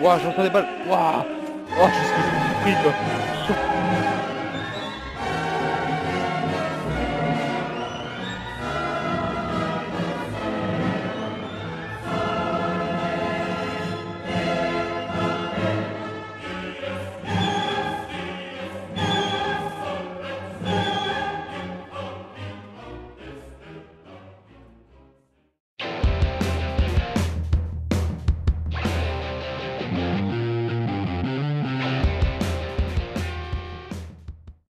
Ouah, j'entends des balles. Ouah. Oh, je suis pris quoi.